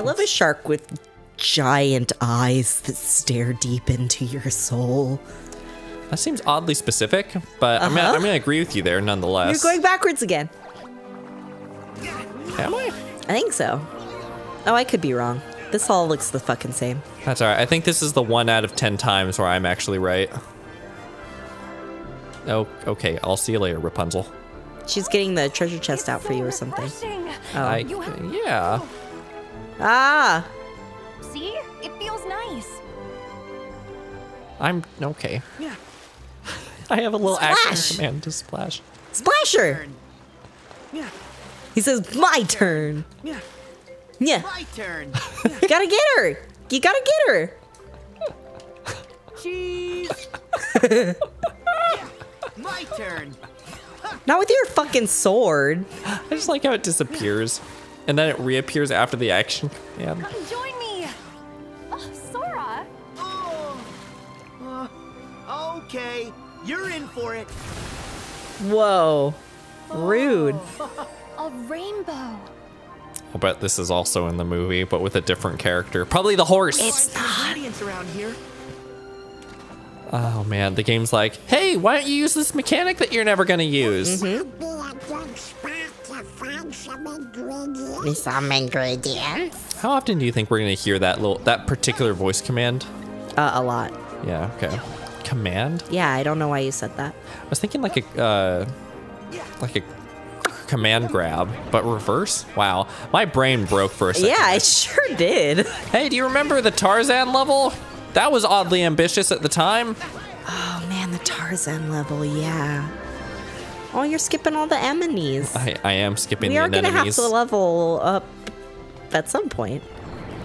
I love a shark with giant eyes that stare deep into your soul. That seems oddly specific, but I'm, gonna, Uh-huh. I'm gonna agree with you there nonetheless. You're going backwards again. Am I? I think so. Oh, I could be wrong. This all looks the fucking same. That's alright. I think this is the one out of ten times where I'm actually right. Oh, okay. I'll see you later, Rapunzel. She's getting the treasure chest out for you or something. Oh. I, yeah. Ah! See? It feels nice. I'm okay. Yeah. I have a little action Splash! command to splash. Splasher! Yeah, He says, my turn. yeah, Yeah. my turn. You gotta get her. You gotta get her. Cheese. yeah, my turn. Not with your fucking sword. I just like how it disappears. And then it reappears after the action command. Join me. Oh, Sora. Oh. Uh, okay, you're in for it. Whoa. Rude. A rainbow. I'll bet this is also in the movie, but with a different character. Probably the horse. It's not. Ingredients around here. oh man, the game's like, hey, why don't you use this mechanic that you're never gonna use? Mm-hmm. Be ingredients. Me some ingredients. How often do you think we're gonna hear that little that particular voice command? Uh, a lot. Yeah, okay. Command? Yeah, I don't know why you said that. I was thinking like a uh, like a command grab, but reverse. Wow, my brain broke for a second. Yeah, it sure did. Hey, do you remember the Tarzan level? That was oddly ambitious at the time. Oh man, the Tarzan level, yeah. Oh, you're skipping all the enemies. I, I am skipping we the are gonna have to level up at some point.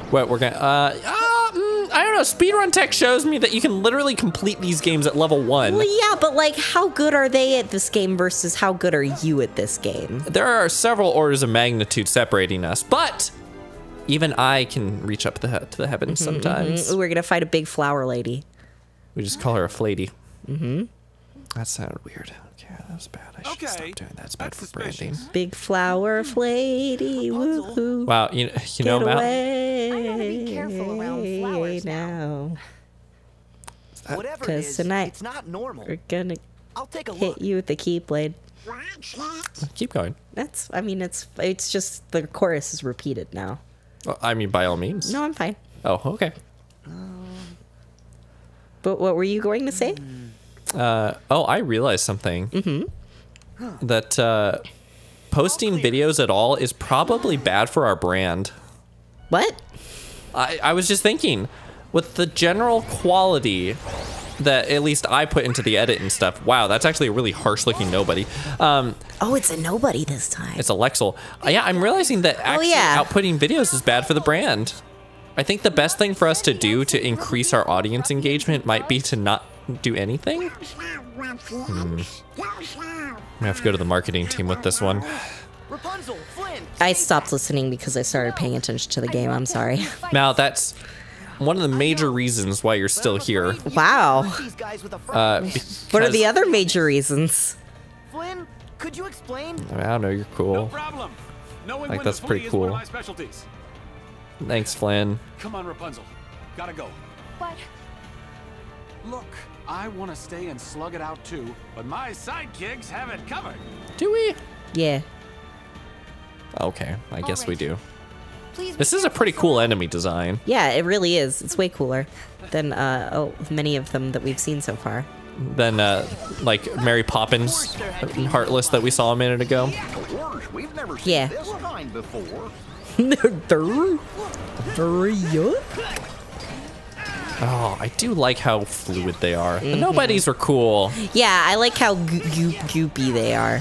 What we're gonna? Uh, uh mm, I don't know. Speedrun tech shows me that you can literally complete these games at level one. Well, yeah, but like, how good are they at this game versus how good are you at this game? There are several orders of magnitude separating us, but even I can reach up the, to the heavens Mm-hmm, sometimes. We're gonna fight a big flower lady. We just call her a flatey. Mm-hmm. That sounded weird. Okay, that bad. I should Okay, stop doing that. It's bad that's for branding. suspicious. Big flower hmm. lady, woohoo. Wow, you, you Get know, Matt, away I gotta be careful around flowers now. Whatever it 'Cause tonight it's not normal. We're gonna I'll take a hit look. you with the keyblade. Watch keep going. That's, I mean, it's it's just the chorus is repeated now. Well, I mean, by all means. No, I'm fine. Oh, okay. But what were you going to say? Hmm. Uh, oh, I realized something. Mm-hmm. That uh, posting videos at all is probably bad for our brand. What? I, I was just thinking, with the general quality that at least I put into the edit and stuff. Wow, that's actually a really harsh looking nobody. Um, Oh, it's a nobody this time. it's a Lexel. Uh, yeah, I'm realizing that actually yeah. outputting videos is bad for the brand. I think the best thing for us to do to increase our audience engagement might be to not do anything. Hmm. I'm have to go to the marketing team with this one. Rapunzel, Flynn. I stopped listening because I started paying attention to the game. I'm sorry. Now that's one of the major reasons why you're still here. Wow. These guys with a Uh. What are the other major reasons? Flynn, could you explain? I don't know. You're No cool. problem. Knowing Like, when that's pretty flee is one of cool. Thanks, Flynn. Come on, Rapunzel. Gotta go. But Look, I want to stay and slug it out too, but my sidekicks have it covered. Do we? Yeah. Okay, I guess we do. please. This is a pretty cool enemy design. Yeah, it really is. It's way cooler than uh, oh, many of them that we've seen so far. Than uh, like Mary Poppins Heartless that we saw a minute ago. Worse, we've never seen Yeah. this kind before. Oh, I do like how fluid they are. The nobodies are cool. Yeah, I like how goo- goopy they are.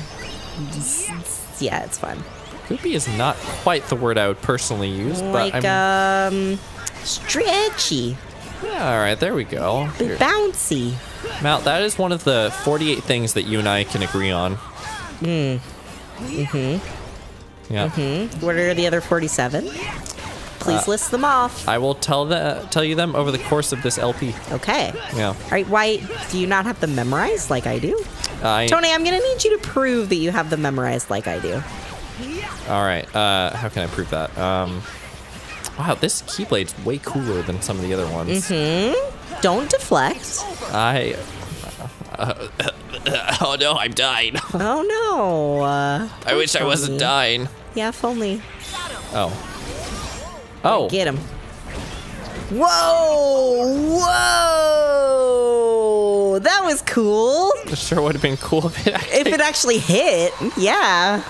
It's- it's- yeah, it's fun. Goopy is not quite the word I would personally use, but Like I'm. um, stretchy, yeah, all right, there we go. Here. bouncy. Mount, that is one of the 48 things that you and I can agree on. Mm. Mm-hmm. Yeah. What are the other forty-seven? Please list them off. I will tell the tell you them over the course of this LP. Okay. Yeah. All right. Why do you not have them memorized like I do? I, Tony, I'm gonna need you to prove that you have them memorized like I do. All right. Uh, how can I prove that? Um, Wow, this Keyblade's way cooler than some of the other ones. Mm-hmm. Don't deflect. I. oh no, I'm dying. Oh no. Uh, I wish I wasn't dying. yeah, if only. Oh. Oh. Get him. Whoa! Whoa! That was cool. Sure would have been cool if it actually If it actually hit, yeah.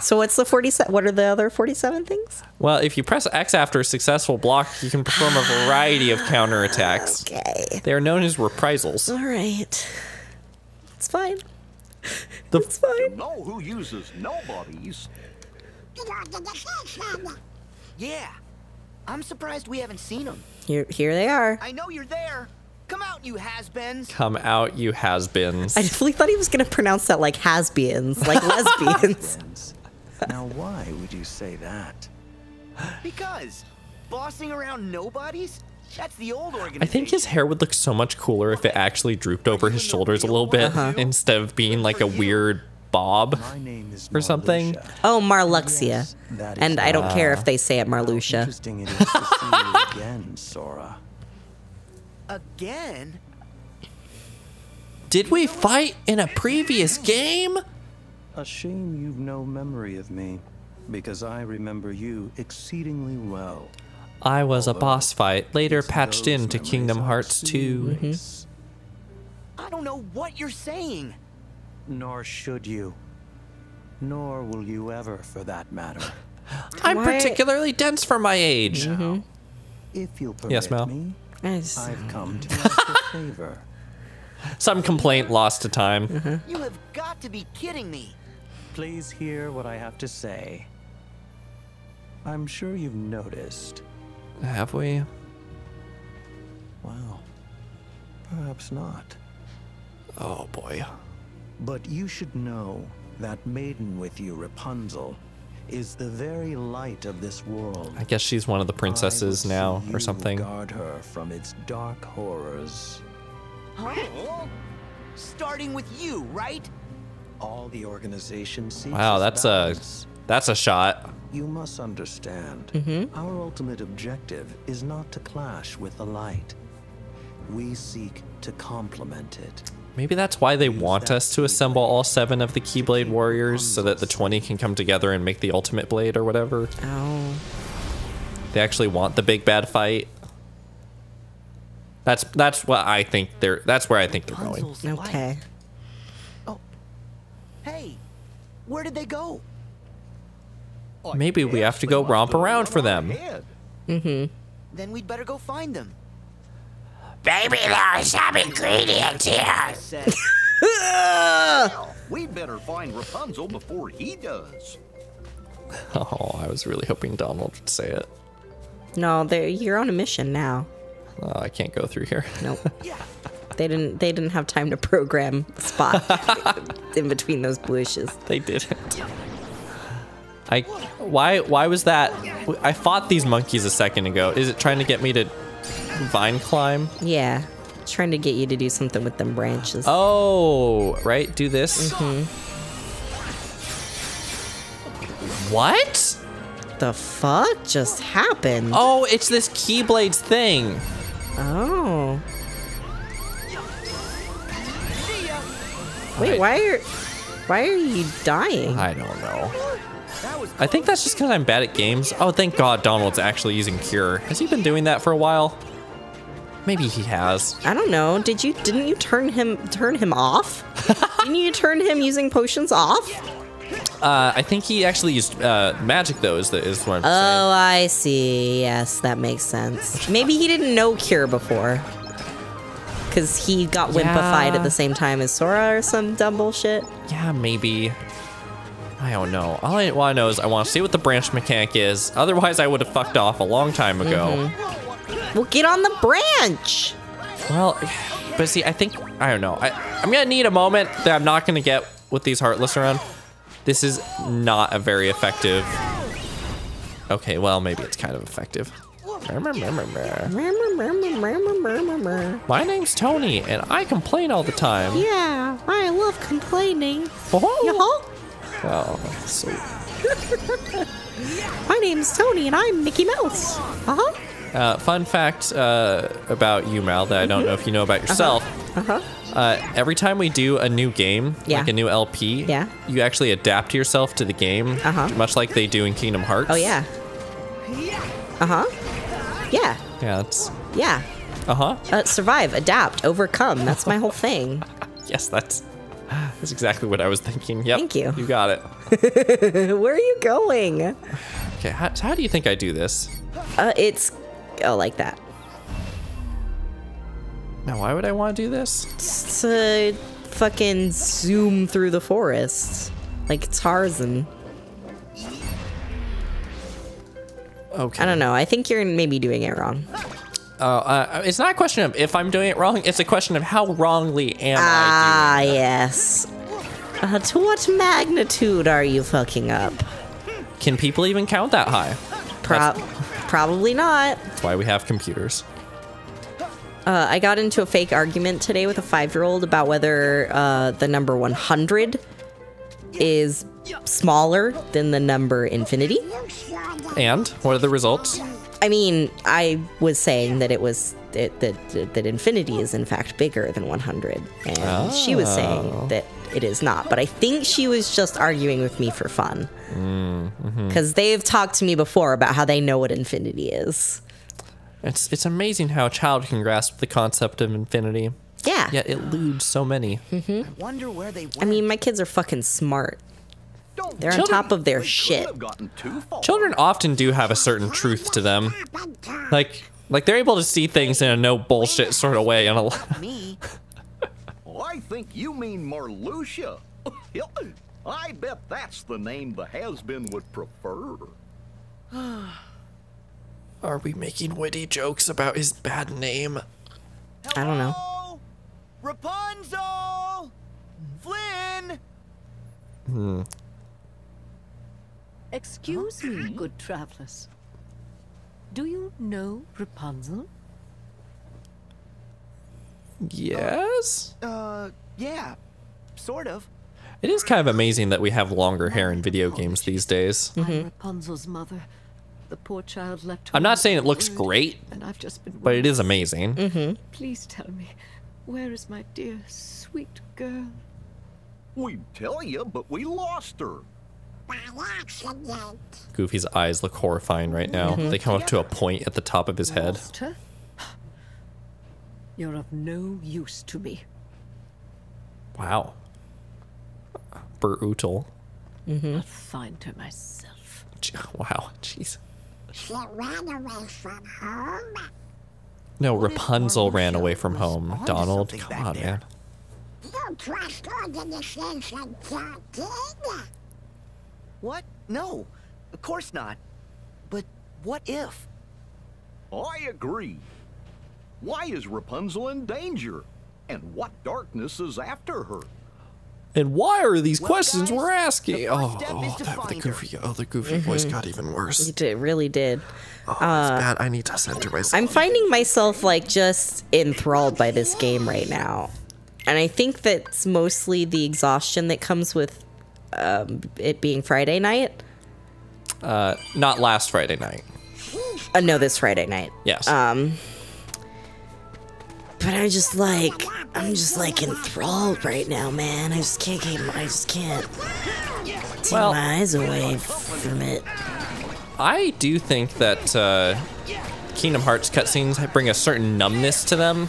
So what's the 47? What are the other 47 things? Well, if you press X after a successful block, you can perform a variety of counterattacks. Okay. They are known as reprisals. All right. It's fine. The- it's fine. You Know who uses nobodies? Yeah. I'm surprised we haven't seen them. Here, here they are. I know you're there. Come out, you has-beens. Come out, you has-beens. I definitely thought he was going to pronounce that like has-beens, like lesbians. now, why would you say that? Because bossing around nobodies? That's the old organization. I think his hair would look so much cooler if it actually drooped over his shoulders a little bit uh-huh. instead of being like a weird bob. My name is Or something. Marluxia. Oh, Marluxia. Yes, And I don't care if ah. they say it Marluxia. Interesting it is to see you again, Sora. Again? Did we fight in a previous game? A shame you've no memory of me, because I remember you exceedingly well. I was a boss fight, later patched into Kingdom Hearts pursue 2. erase. Mm-hmm. I don't know what you're saying. Nor should you. Nor will you ever, for that matter. I'm Why- particularly dense for my age. Mm-hmm. If you'll permit Yes, Mel? me, I just- I've come to ask a favor. Some complaint lost to time. Mm-hmm. You have got to be kidding me. Please hear what I have to say. I'm sure you've noticed. Have we? Well, perhaps not. Oh boy. But you should know that maiden with you, Rapunzel, is the very light of this world. I guess she's one of the princesses now or something. Guard her from its dark horrors. Huh? Starting with you, right? All the organization seeks Wow, is that's a balance. that's a shot. You must understand, Mm-hmm. our ultimate objective is not to clash with the light. We seek to complement it. Maybe that's why they want us to assemble all seven of the Keyblade warriors so that the 20 can come together and make the ultimate blade or whatever. oh. They actually want the big bad fight. That's that's what I think they're that's where I think they're going. Rapunzel's light. Okay. Hey, where did they go? Maybe we have to go romp around for them. Mm-hmm. Then we'd better go find them. Baby, there's some ingredients here. said, We better find Rapunzel before he does. Oh, I was really hoping Donald would say it. No, you're on a mission now. Oh, I can't go through here. Nope. They didn't. They didn't have time to program spot in between those bushes. They didn't. I why why was that? I fought these monkeys a second ago. Is it trying to get me to vine climb? Yeah, trying to get you to do something with them branches. Oh, right. Do this. Mm-hmm. What? the fuck just happened? Oh, it's this Keyblades thing. Oh. Wait, why are why are you dying? I don't know. I think that's just because I'm bad at games. Oh, thank God Donald's actually using Cure. Has he been doing that for a while? Maybe he has. I don't know. Did you didn't you turn him turn him off? didn't you turn him using potions off? Uh, I think he actually used uh, magic though. Is the is what I'm saying. Oh, I see. Yes, that makes sense. Maybe he didn't know Cure before. Cause he got wimpified at the same time as Sora or some dumb bullshit. Yeah, maybe. I don't know. All I, all I know is I want to see what the branch mechanic is. Otherwise, I would have fucked off a long time ago. Mm-hmm. Well, get on the branch. Well, but see, I think I don't know. I, I'm gonna need a moment that I'm not gonna get with these heartless around. This is not a very effective. Okay, well maybe it's kind of effective. My name's Tony, and I complain all the time. Yeah, I love complaining. Oh? Oh, so My name's Tony, and I'm Mickey Mouse. Uh huh. Uh, fun fact uh, about you, Mal, that I don't know if you know about yourself. Uh-huh. Uh, every time we do a new game, Yeah. like a new LP, Yeah. you actually adapt yourself to the game, Uh-huh. much like they do in Kingdom Hearts. Oh yeah. Uh huh. Yeah. Yeah, it's. Yeah. Uh huh. Uh, survive, adapt, overcome. That's my whole thing. Yes, that's. That's exactly what I was thinking. Yep. Thank you. You got it. Where are you going? Okay, how, how do you think I do this? Uh, it's oh like that. Now, why would I want to do this? Just to fucking zoom through the forest like Tarzan. Okay. I don't know. I think you're maybe doing it wrong. Uh, uh, it's not a question of if I'm doing it wrong. It's a question of how wrongly am Ah, I doing it. yes. Uh, to what magnitude are you fucking up? Can people even count that high? Pro- probably not. That's why we have computers. Uh, I got into a fake argument today with a five year old about whether uh, the number 100 is smaller than the number infinity. And what are the results? I mean, I was saying that it was that that, that infinity is in fact bigger than 100, and she was Oh. saying that it is not. But I think she was just arguing with me for fun, Mm-hmm. because they've talked to me before about how they know what infinity is. It's it's amazing how a child can grasp the concept of infinity. Yeah. Yet it eludes so many. I Wonder where they went. I mean, my kids are fucking smart. Don't They're on top of their shit. could have gotten too far. Children often do have a certain truth to them. Like like they're able to see things in a no bullshit sort of way and a lot. Me. Oh, I think you mean Marluxia. I bet that's the name the has-been would prefer. Are we making witty jokes about his bad name? I don't know. Rapunzel! Flynn! Hmm. Excuse me, good travelers. Do you know Rapunzel? Yes. Uh, yeah. Sort of. It is kind of amazing that we have longer hair in video games these days. I'm Rapunzel's mother. The poor child left. I'm not saying it looks word, great, and I've just been. but it is amazing. Mm. Please tell me, where is my dear, sweet girl? We'd tell you, but we lost her. By accident. Goofy's eyes look horrifying right now. Mm-hmm. They come up to a point at the top of his head. Lost her? You're of no use to me. Wow. Brutal. Mm-hmm. I'll find her myself. Wow. Jeez. She ran away from home. No, What Rapunzel ran away from home. onto Donald, something come back on, there? man. You trust organization talking? What? No. Of course not. But what if? I agree. Why is Rapunzel in danger? And what darkness is after her? And why are these Well, questions guys, we're asking? the Oh, oh, that, the goofy, oh, the goofy mm-hmm. voice got even worse. It did- really did. Oh, it's uh, bad. I need to center myself. I'm finding myself like just enthralled by this game right now. And I think that's mostly the exhaustion that comes with um, it being Friday night. Uh, not last Friday night. Uh, no, this Friday night. Yes. Um, but I just like, I'm just like enthralled right now, man. I just can't keep, I just can't take Well- my eyes away from it. I do think that uh, Kingdom Hearts cutscenes bring a certain numbness to them.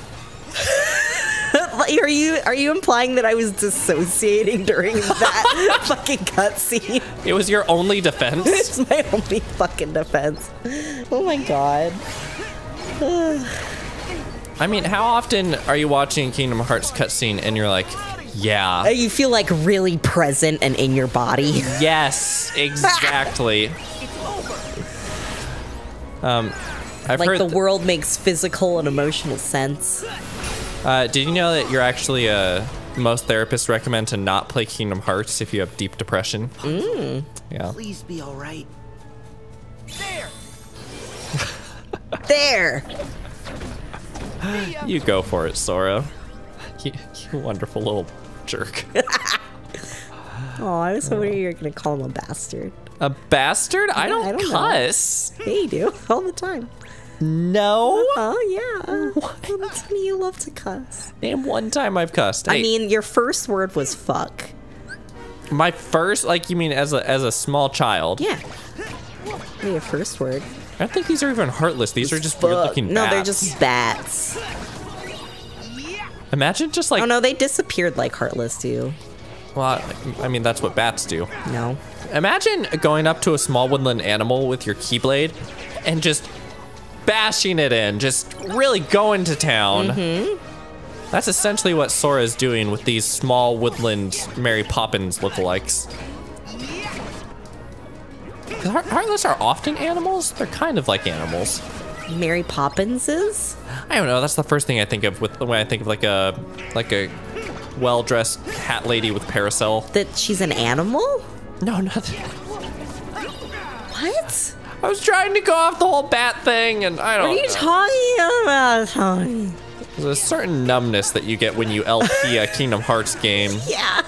Are you are you implying that I was dissociating during that fucking cutscene? It was your only defense. It's my only fucking defense. Oh my god. I mean, how often are you watching Kingdom Hearts cutscene and you're like, yeah, You feel like really present and in your body. yes, exactly. Um, I've like the world makes physical and emotional sense. Uh, did you know that you're actually uh, most therapists recommend to not play Kingdom Hearts if you have deep depression? Mm. Yeah. Please be alright. There! There. You go for it, Sora. You, you wonderful little jerk. Oh, I was hoping you were gonna call him a bastard. A bastard? I don't, I don't know. cuss. Yeah, you do all the time. No. Oh yeah. What? Tony, you love to cuss. Name one time I've cussed. I mean, your first word was fuck. my first, like you mean as a as a small child? Yeah. Your first word. I don't think these are even heartless. These are just weird looking No, they're just bats. Imagine just like. Oh no, they disappeared like Heartless do. Well, I mean that's what bats do. No. Imagine going up to a small woodland animal with your keyblade and just bashing it in, just really going to town. Mm-hmm. That's essentially what Sora is doing with these small woodland Mary Poppins lookalikes. Heart- Heartless are often animals. They're kind of like animals. Mary Poppins is? I don't know. That's the first thing I think of with when I think of like a like a well-dressed hat lady with parasol. That she's an animal? No, not. I was trying to go off the whole bat thing, and I don't. What are you talking about, Tony? There's a certain numbness that you get when you LP a Kingdom Hearts game. Yeah.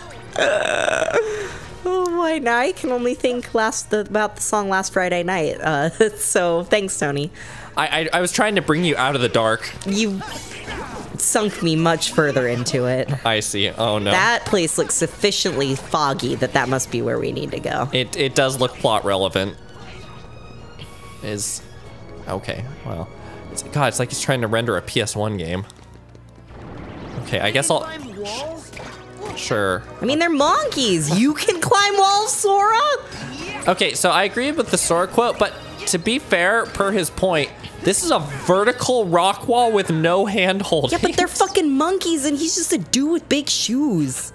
oh my! now I can only think last the, about the song last Friday night. Uh, so thanks, Tony. I, I I was trying to bring you out of the dark. You sunk me much further into it. I see. Oh no. That place looks sufficiently foggy that that must be where we need to go. It it does look plot relevant. Is okay. Well, it's, God, it's like he's trying to render a PS1 game. Okay, I guess I'll. Sure. I mean, they're monkeys. You can climb walls, Sora. Okay, so I agree with the Sora quote, but to be fair, per his point, this is a vertical rock wall with no handhold. Yeah, but they're fucking monkeys, and he's just a dude with big shoes.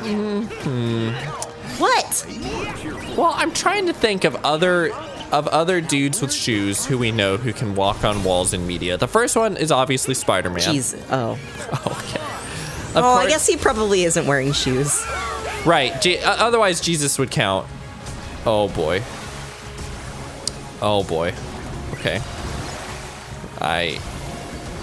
Mm-hmm. What? Well, I'm trying to think of other of other dudes with shoes who we know who can walk on walls in media. The first one is obviously Spider-Man. Jeez. Oh. Okay. Of oh, I guess he probably isn't wearing shoes. Right. Je- uh, otherwise, Jesus would count. Oh boy. Oh boy. Okay. I.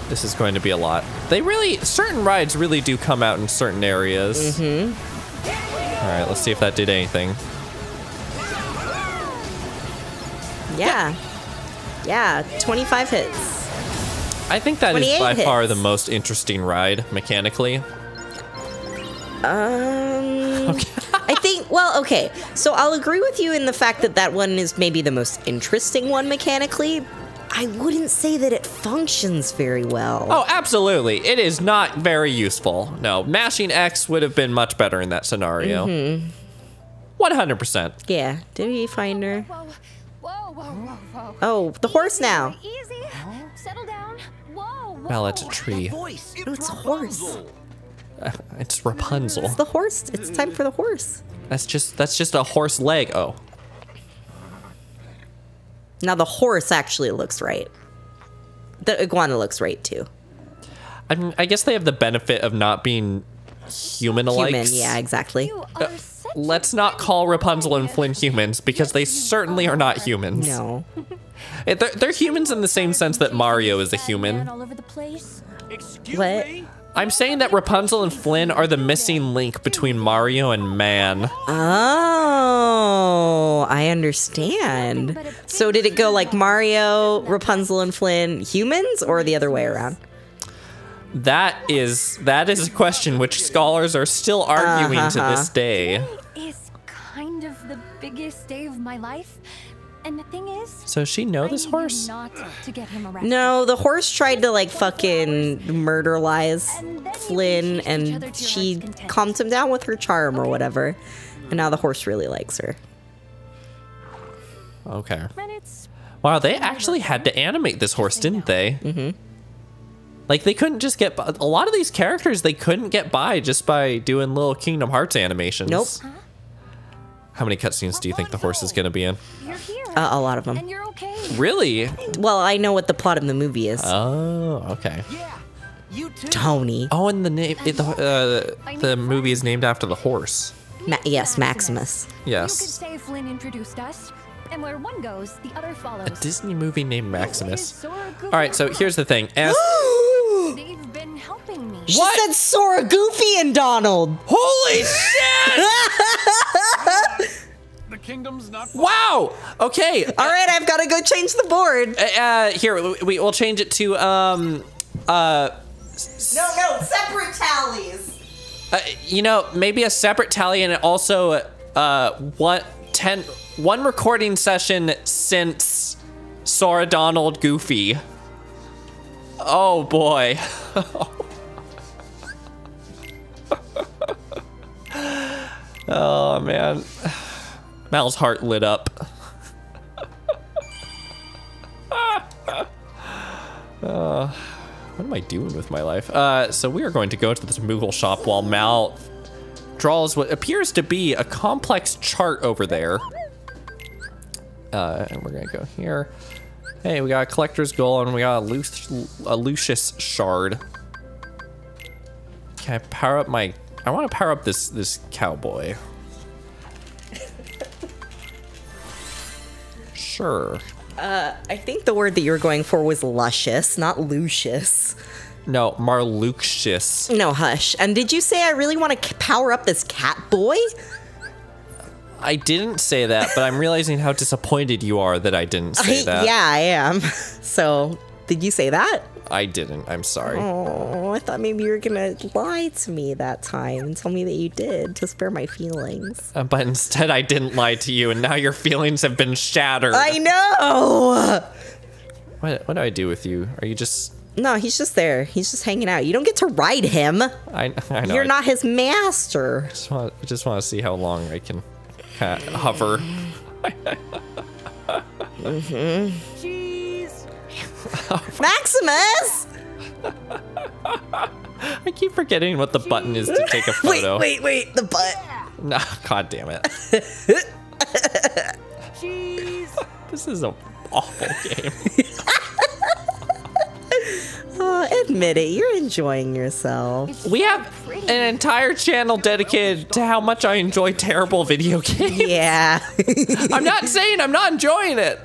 This is going to be a lot. They really, certain rides really do come out in certain areas. Mm-hmm. All right, let's see if that did anything. Yeah. Yeah. 25 hits. I think that is 28 by far the most interesting ride mechanically. Um. I think. Well, okay. So I'll agree with you in the fact that that one is maybe the most interesting one mechanically. I wouldn't say that it functions very well. Oh, absolutely. It is not very useful. No, mashing X would have been much better in that scenario. Mm-hmm. 100%. Yeah. Did we find her? Whoa, whoa. Oh, the horse now. Easy. Settle down. Whoa, whoa. Well, it's a tree. Voice. No, it's a horse. Rapunzel. It's Rapunzel. It's the horse. It's time for the horse. That's just that's just a horse leg. Oh, Now the horse actually looks right. The iguana looks right too. I mean, I guess they have the benefit of not being human alike. Human, yeah, exactly. You are such a Let's not call Rapunzel and Flynn humans because they certainly are not humans. No. Eh, They're, they're humans in the same sense that Mario is a human. all over the place. Excuse What? me? I'm saying that Rapunzel and Flynn are the missing link between Mario and man. Oh, I understand. So did it go like Mario, Rapunzel, and Flynn humans, or the other way around? That is that is a question which scholars are still arguing to Uh-huh. this day. Is kind of the biggest day of my life. And the thing is, So she know I this horse? not to get him arrested. No, the horse tried to like fucking murder lies Flynn, and she calmed him down with her charm or whatever. And now the horse really likes her. Okay. Wow, they actually had to animate this horse, didn't they? Mm-hmm. Like they couldn't just get by. a lot of these characters they couldn't get by just by doing little Kingdom Hearts animations. Nope. How many cutscenes do you think the horse is gonna be in? you're here. Uh, a lot of them. and you're okay. Really? Well, I know what the plot of the movie is. Oh, okay. Yeah. You too. Tony. Oh, and the name it, the uh, the movie is named after the horse. Ma- yes, Maximus. You could Yes. say Flynn introduced us, and where one goes, the other follows. A Disney movie named Maximus. Sora All right, so here's the thing. As They've been helping stopping me? She said Sora, Goofy, and Donald. Holy shit! The kingdom's not. wow. Okay. All right, I've got to go change the board. Uh, here we, we will change it to um uh No, no, separate tallies. Uh, you know, maybe a separate tally and also uh, one, ten, one recording session since Sora Donald Goofy. Oh boy. oh man. Mal's heart lit up. uh, what am I doing with my life? Uh, so we are going to go to this Moogle shop while Mal draws what appears to be a complex chart over there. Uh, and we're gonna go here. Hey, we got a collector's goal and we got a, a Lucius shard. Can I power up my? I want to power up this this cowboy. Sure. Uh, I think the word that you were going for was luscious, not Lucius. No, Marluxius. No, hush. And did you say I really want to power up this cat boy? I didn't say that, but I'm realizing how disappointed you are that I didn't say I- that. yeah, I am. So, did you say that? I didn't. I'm sorry. Oh, I thought maybe you were gonna lie to me that time and tell me that you did to spare my feelings. Uh, but instead, I didn't lie to you, and now your feelings have been shattered. I know. What, what do I do with you? Are you just? No, he's just there. He's just hanging out. You don't get to ride him. I, I know. You're I not his master. Just want, I just want to see how long I can kind of hover. Maximus! I keep forgetting what the button is to take a photo. wait, wait. wait, The butt. No, God damn it. this is an awful game. Oh, admit it. You're enjoying yourself. We have an entire channel dedicated to how much I enjoy terrible video games. Yeah. I'm not saying I'm not enjoying it,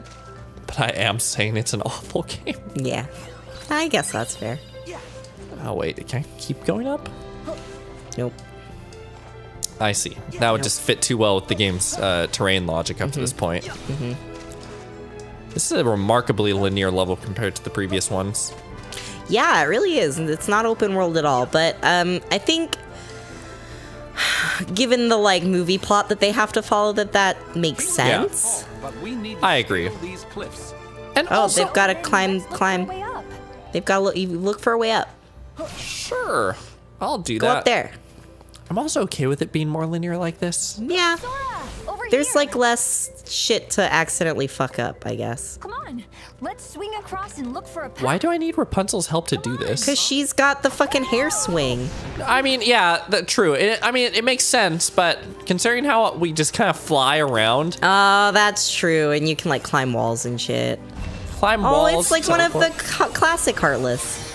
but I am saying it's an awful game. yeah. I guess that's fair. Oh wait, can I keep going up? Nope. I see. That would just fit too well with the game's uh, terrain logic up to this point. This is a remarkably linear level compared to the previous ones. Yeah, it really is. and It's not open world at all. But um, I think, given the like movie plot that they have to follow, that that makes Yeah. sense. But we need to I agree. these cliffs. And Oh, also, they've got to climb, climb. Way up. They've got to look, look for a way up. sure, I'll do Go that. up there. I'm also okay with it being more linear like this. Yeah. Sora, over There's here. like less shit to accidentally fuck up, I guess. Come on, let's swing across and look for a path. Why do I need Rapunzel's help to do this? Because she's got the fucking hair swing. I mean, yeah, that, true. It, I mean, it makes sense, but considering how we just kind of fly around, Oh, that's true. And you can like climb walls and shit. climb Oh, walls. it's like one of the ca- classic Heartless.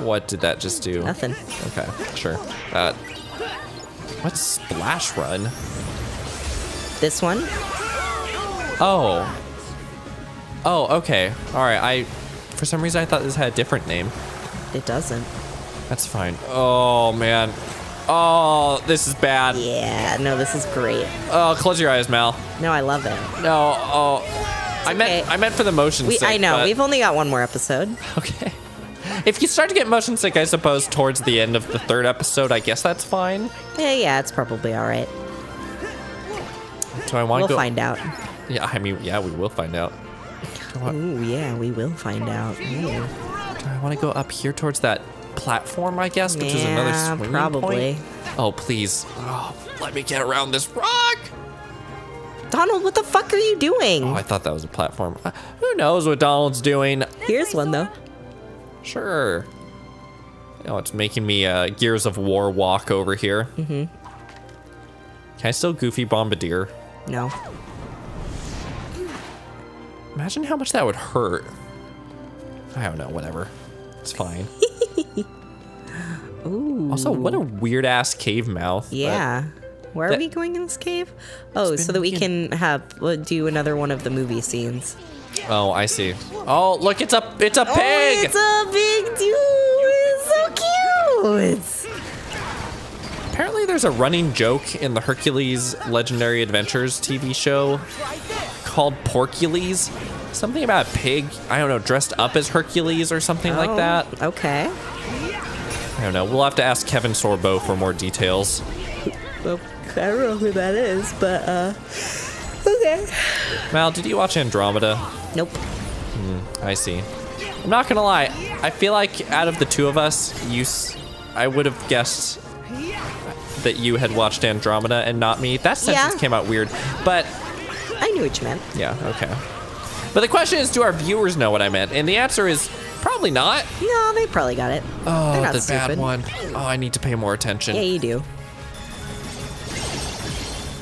What did that just do? Nothing. Okay, sure. Uh, what's Splash Run? This one? Oh. Oh, okay. All right. I, for some reason, I thought this had a different name. It doesn't. That's fine. Oh man. Oh, this is bad. Yeah, no, this is great. Oh, close your eyes, Mal. No, I love it. No. Oh, I meant. I meant for the motion We, sick. I know, we've only got one more episode. Okay. If you start to get motion sick, I suppose towards the end of the third episode, I guess that's fine. Yeah, yeah, it's probably all right. Do I want We'll go? find out. Yeah, I mean, yeah, we will find out. Ooh, yeah, we will find out. Ooh. Do I want to go up here towards that platform? I guess, which is another Yeah, swinging probably. point? Oh, please. Oh, let me get around this rock. Donald, what the fuck are you doing? Oh, I thought that was a platform. Uh, who knows what Donald's doing? Here's one though. Sure. Oh, it's making me uh, Gears of War walk over here. Mm-hmm. Can I still Goofy Bombardier? No. Imagine how much that would hurt. I don't know, whatever. It's fine. Ooh. Also, what a weird ass cave mouth. Yeah. Where are that- we going in this cave? Oh, so that we can have do another one of the movie scenes. Oh, I see. Oh, look, it's a it's a oh, pig. Oh, it's a big dude. It's so It's Apparently, there's a running joke in the Hercules Legendary Adventures TV show called Porcules. Something about a pig, I don't know, dressed up as Hercules or something like oh, that. Okay. I don't know. We'll have to ask Kevin Sorbo for more details. Well, I don't know who that is, but uh, okay. Mal, did you watch Andromeda? Nope. I see. I'm not gonna lie. I feel like out of the two of us, you, s- I would have guessed that you had watched Andromeda and not me. That sentence Yeah. came out weird, but I knew what you meant. yeah, okay. But the question is, do our viewers know what I meant? And the answer is probably not. No, they probably got it. Oh, They're not the stupid. bad one. Oh, I need to pay more attention. Yeah, you do.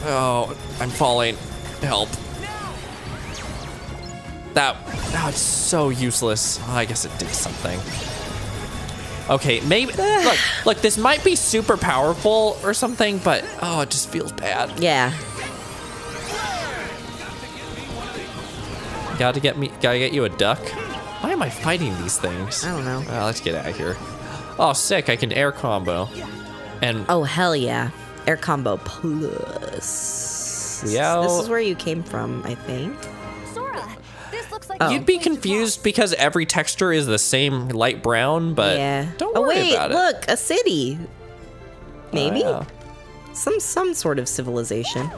Oh, I'm falling. Help. That, that's so useless. Oh, I guess it did something. Okay, maybe, look, look, this might be super powerful or something, but, oh, it just feels bad. Yeah. Gotta get me, gotta get you a duck. Why am I fighting these things? I don't know. Well, let's get out of here. Oh, sick, I can air combo. And Oh hell yeah. Air combo plus. Yeah. This is where you came from, I think. Oh. you'd be confused because every texture is the same light brown, but yeah. don't oh worry wait, about it. look, a city. Oh, Maybe Oh, some some sort of civilization.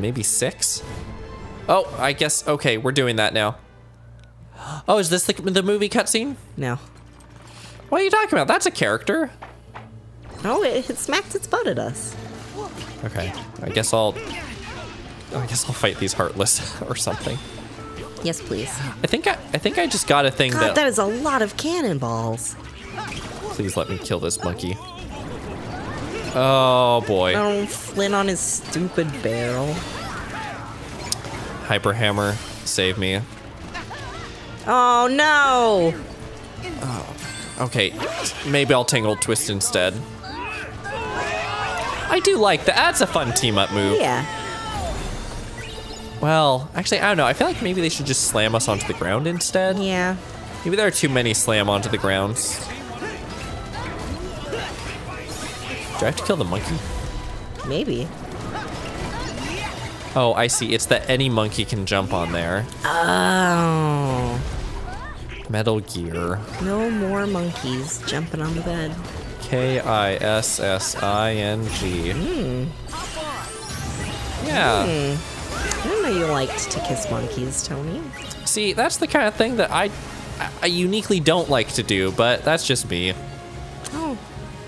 Maybe six? Oh, I guess, okay, we're doing that now. Oh, is this the, the movie cutscene? No. What are you talking about? That's a character. Oh, it, it smacked its butt at us. Okay, I guess I'll, I guess I'll fight these heartless or something. Yes, please. I think I, I think I just got a thing God, that, that is a lot of cannonballs. please let me kill this monkey. Oh boy. Oh, Flynn on his stupid barrel. Hyper Hammer, save me. Oh no! Oh. Okay, maybe I'll Tangle Twist instead. I do like that. That's a fun team up move. Yeah. Well, actually, I don't know. I feel like maybe they should just slam us onto the ground instead. Yeah. Maybe there are too many slam onto the grounds. Do I have to kill the monkey? Maybe. Oh, I see. It's that any monkey can jump on there. Oh. Metal Gear. No more monkeys jumping on the bed. K I S S I N G. Hmm. Yeah. Didn't know you liked to kiss monkeys, Tony. See, that's the kind of thing that I, I uniquely don't like to do, but that's just me. Oh,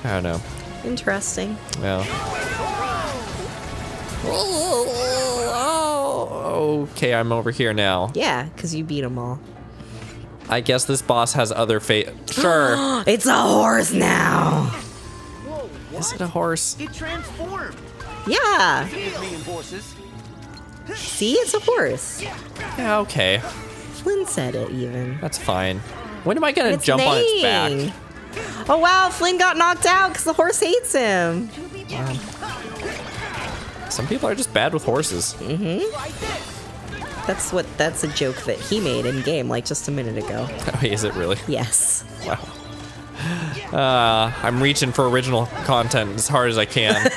I don't know. interesting. Yeah. Oh, okay, I'm over here now. Yeah, because you beat them all. I guess this boss has other fate. Sure. It's a horse now. Is it a horse? It transformed. Yeah. With horses. See, it's a horse. Yeah, okay. Flynn said it even. That's fine. When am I gonna It's jump on its back? Oh wow, Flynn got knocked out because the horse hates him. Some people are just bad with horses. Mhm. That's what. That's a joke that he made in game like just a minute ago. Oh, is it really? Yes. Wow. Uh, I'm reaching for original content as hard as I can.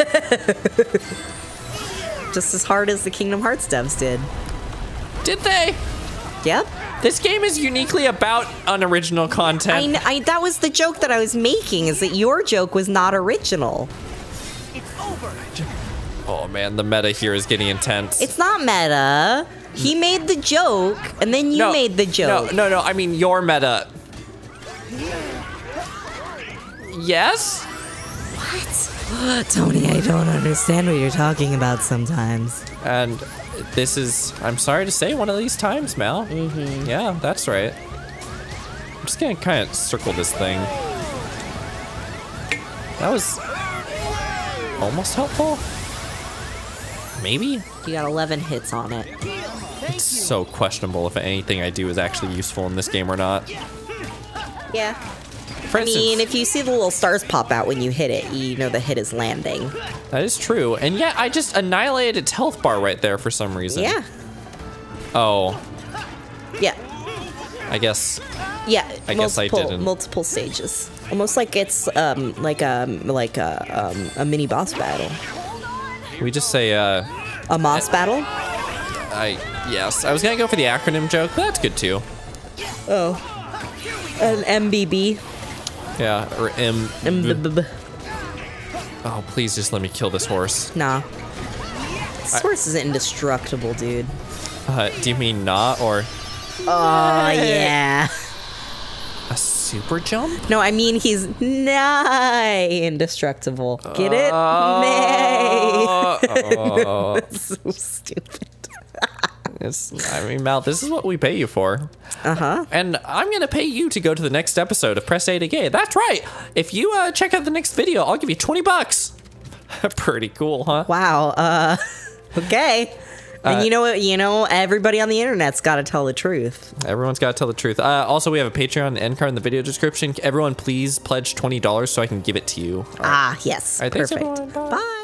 Just as hard as the Kingdom Hearts devs did. Did they? Yep. This game is uniquely about unoriginal content. I, kn- I that was the joke that I was making is that your joke was not original. It's over. Oh man, the meta here is getting intense. It's not meta. He made the joke and then you No, made the joke. No, no, no. I mean your meta. Yes. What? Tony, I don't understand what you're talking about sometimes. And this is, I'm sorry to say, one of these times, Mal. Mm-hmm. Yeah, that's right. I'm just gonna kind of circle this thing. That was almost helpful. Maybe. You got 11 hits on it. It's so questionable if anything I do is actually useful in this game or not. Yeah. For I mean, if you see the little stars pop out when you hit it, you know the hit is landing. that is true, and yet I just annihilated its health bar right there for some reason. Yeah. Oh, Yeah. I guess Yeah. I guess I multiple, didn't. Multiple stages. Almost like it's um like a like a um, a mini boss battle, We just say, uh, a moss battle. I, yes. I was gonna go for the acronym joke, but that's good too. Oh, an MBB. Yeah, or M. MBB. Oh, please just let me kill this horse. Nah. This horse is indestructible, dude. Uh, do you mean not or Oh yeah. a super jump? No, I mean he's nigh indestructible. Get it? Oh. Nay. so stupid. It's, I mean, Mal, this is what we pay you for. Uh huh. And I'm going to pay you to go to the next episode of Press A to Gay. That's right. If you uh, check out the next video, I'll give you 20 bucks. Pretty cool, huh? Wow. Uh. Okay. And Uh, you know what? You know everybody on the internet's got to tell the truth. Everyone's got to tell the truth. Uh, also, we have a Patreon end card in the video description. Everyone, please pledge $20 so I can give it to you. Ah, yes. All right, Perfect. Bye.